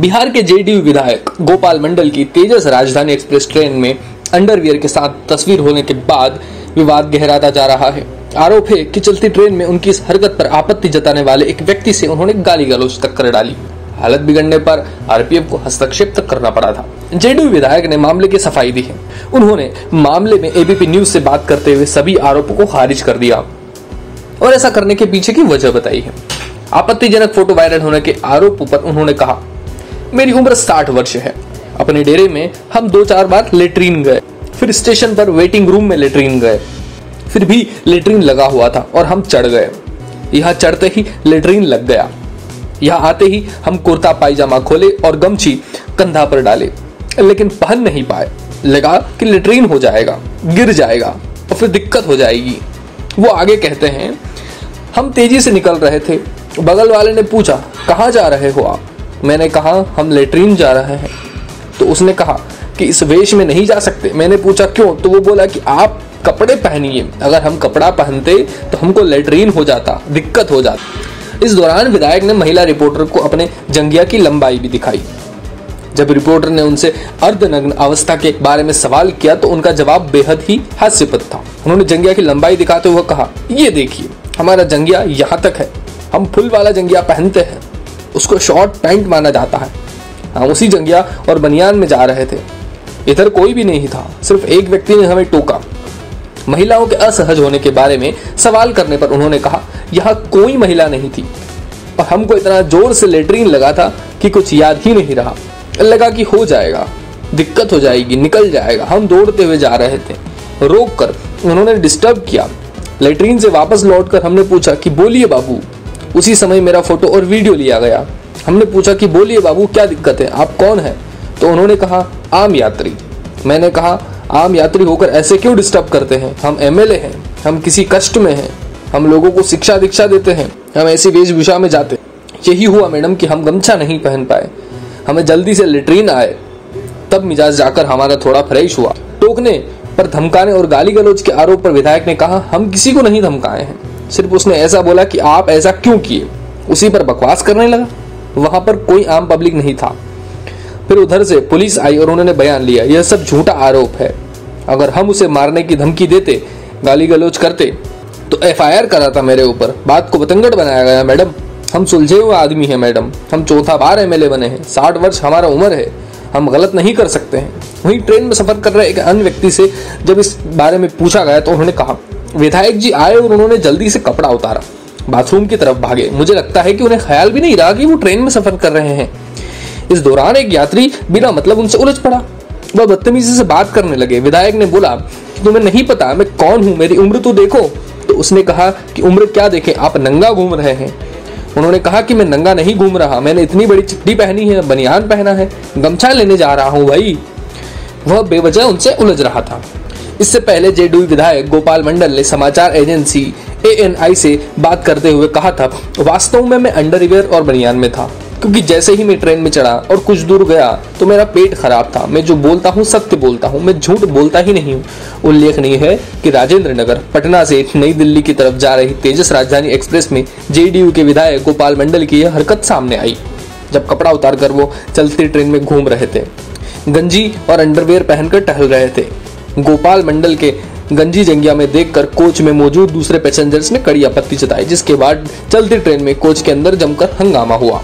बिहार के जेडीयू विधायक गोपाल मंडल की तेजस राजधानी एक्सप्रेस ट्रेन में अंडरवियर के साथ तस्वीर होने के बाद विवाद गहराता जा रहा है। आरोप है कि चलती ट्रेन में उनकी इस हरकत पर आपत्ति जताने वाले एक व्यक्ति से उन्होंने गाली गलौज तक कर डाली। हालत बिगड़ने पर आरपीएफ को हस्तक्षेप तक करना पड़ा था। जेडीयू विधायक ने मामले की सफ़ाई दी है। उन्होंने मामले में एबीपी न्यूज़ से बात करते हुए सभी आरोपों को खारिज कर दिया। और ऐसा करने के पीछे की वजह बताई है। आपत्तिजनक फ़ोटो वायरल होने के आरोप पर उन्होंने कहा मेरी उम्र साठ वर्ष है। अपने डेरे में हम दो चार बार लेटरीन गए। फिर स्टेशन पर वेटिंग रूम में लेटरीन गए। फिर भी लेटरीन लगा हुआ था और हम चढ़ गए। यहाँ चढ़ते ही लेटरीन लग गया। यहाँ आते ही हम कुर्ता पायजामा खोले और गमछी कंधा पर डाले, लेकिन पहन नहीं पाए। लगा कि लेटरीन हो जाएगा, गिर जाएगा और फिर दिक्कत हो जाएगी। वो आगे कहते हैं, हम तेज़ी से निकल रहे थे। बगल वाले ने पूछा, कहाँ जा रहे हो आप? मैंने कहा, हम लेटरीन जा रहे हैं। तो उसने कहा कि, इस वेश में नहीं जा सकते। मैंने पूछा, क्यों? तो वो बोला कि, आप कपड़े पहनिए। अगर हम कपड़ा पहनते तो हमको लेटरीन हो जाता, दिक्कत हो जाती। इस दौरान विधायक ने महिला रिपोर्टर को अपने जंगिया की लंबाई भी दिखाई। जब रिपोर्टर ने उनसे अर्धनग्न अवस्था के बारे में सवाल किया तो उनका जवाब बेहद ही हास्यपद था। उन्होंने जंगिया की लंबाई दिखाते हुए कहा, ये देखिए, हमारा जंगिया यहाँ तक है। हम फुल वाला जंगिया पहनते हैं। उसको शॉर्ट पैंट माना जाता है। हम उसी जंगिया और बनियान में जा रहे थे। इधर कोई भी नहीं था, सिर्फ़ एक व्यक्ति ने हमें टोका। महिलाओं के असहज होने के बारे में सवाल करने पर उन्होंने कहा, यहाँ कोई महिला नहीं थी। और हमको इतना ज़ोर से लेटरीन लगा था कि कुछ याद ही नहीं रहा। लगा कि हो जाएगा, दिक्कत हो जाएगी, निकल जाएगा। हम दौड़ते हुए जा रहे थे। रोक कर उन्होंने डिस्टर्ब किया। लेटरीन से वापस लौटकर हमने पूछा कि, बोलिए बाबू उसी समय मेरा फ़ोटो और वीडियो लिया गया। हमने पूछा कि, बोलिए बाबू, क्या दिक्कत है? आप कौन है? तो उन्होंने कहा, आम यात्री। मैंने कहा, आम यात्री होकर ऐसे क्यों डिस्टर्ब करते हैं? हम एमएलए हैं, हम किसी कष्ट में हैं, हम लोगों को शिक्षा दीक्षा देते हैं, हम ऐसी वेशभूषा में जाते यही हुआ मैडम कि हम गमछा नहीं पहन पाए। हमें जल्दी से लेटरीन आए। तब मिजाज जाकर हमारा थोड़ा फ्रेश हुआ। टोकने पर धमकाने और गाली गलौज के आरोप पर विधायक ने कहा, हम किसी को नहीं धमकाए हैं। सिर्फ़ उसने ऐसा बोला कि आप ऐसा क्यों किए? उसी पर बकवास करने लगा। वहाँ पर कोई आम पब्लिक नहीं था। फिर उधर से पुलिस आई और उन्होंने बयान लिया, यह सब झूठा आरोप है। अगर हम उसे मारने की धमकी देते, गाली गलौज करते तो एफआईआर करा था मेरे ऊपर। बात को बतंगड़ बनाया गया, मैडम। हम सुलझे हुए आदमी हैं, मैडम। हम चौथा बार एमएलए बने हैं। साठ वर्ष हमारा उम्र है। हम गलत नहीं कर सकते हैं। वहीं ट्रेन में सफ़र कर रहे एक अन्य व्यक्ति से जब इस बारे में पूछा गया तो उन्होंने कहा विधायक जी आए और उन्होंने जल्दी से कपड़ा उतारा। बाथरूम की तरफ़ भागे। मुझे लगता है कि उन्हें ख्याल भी नहीं रहा कि वो ट्रेन में सफ़र कर रहे हैं। इस दौरान एक यात्री बिना मतलब उनसे उलझ पड़ा। वह बदतमीजी से बात करने लगे। विधायक ने बोला, तुम्हें नहीं पता मैं कौन हूँ? मेरी उम्र तो देखो। तो उसने कहा, कि उम्र क्या देखे? आप नंगा घूम रहे हैं। उन्होंने कहा कि मैं नंगा नहीं घूम रहा। मैंने इतनी बड़ी चिट्ठी पहनी है, बनियान पहना है। गमछा लेने जा रहा हूँ भाई। वह बेवजह उनसे उलझ रहा था। इससे पहले जेडीयू विधायक गोपाल मंडल ने समाचार एजेंसी एएनआई से बात करते हुए कहा था, वास्तव में मैं अंडरवियर और बनियान में था, क्योंकि जैसे ही मैं ट्रेन में चढ़ा और कुछ दूर गया तो मेरा पेट खराब था। मैं जो बोलता हूँ, सत्य बोलता हूँ, मैं झूठ बोलता ही नहीं हूँ। उल्लेखनीय है कि राजेंद्र नगर पटना से नई दिल्ली की तरफ़ जा रही तेजस राजधानी एक्सप्रेस में जेडीयू के विधायक गोपाल मंडल की यह हरकत सामने आई, जब कपड़ा उतार कर वो चलती ट्रेन में घूम रहे थे। गंजी और अंडरवेयर पहनकर टहल रहे थे। गोपाल मंडल के गंजी जंगिया में देखकर कोच में मौजूद दूसरे पैसेंजर्स ने कड़ी आपत्ति जताई, जिसके बाद चलती ट्रेन में कोच के अंदर जमकर हंगामा हुआ।